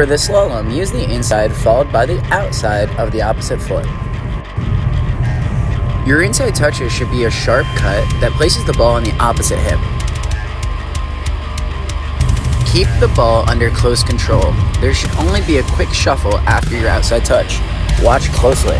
For the slalom, use the inside followed by the outside of the opposite foot. Your inside touches should be a sharp cut that places the ball on the opposite hip. Keep the ball under close control. There should only be a quick shuffle after your outside touch. Watch closely.